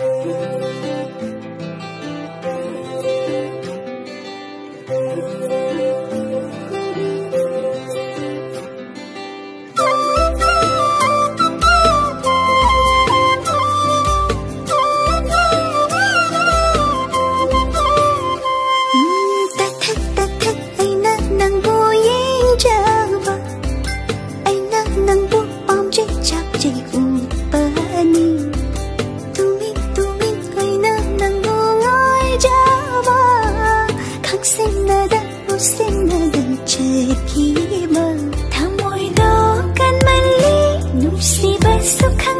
Thank you. 흑색나다 못색나다 제기만 다 모이도 간 말리 눈시 발속한